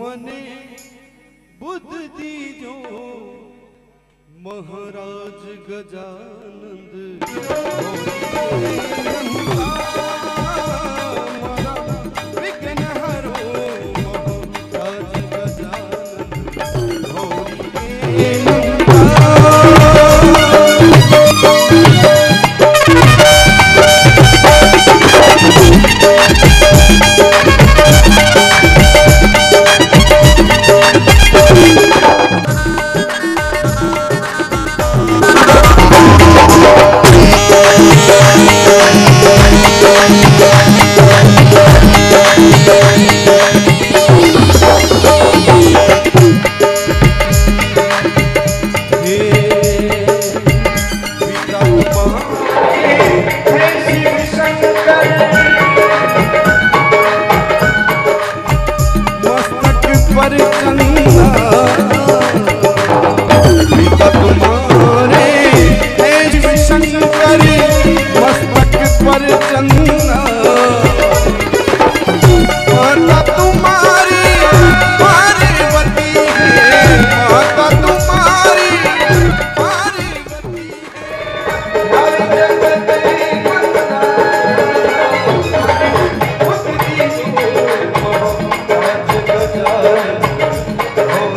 મને બુદ્ધ દીજો મહારાજ ગજાનંદ વિઘ્ન the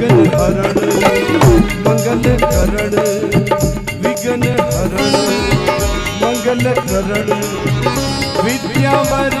विघ्न हरण मंगल करण विघन हरण मंगल करण विद्यावर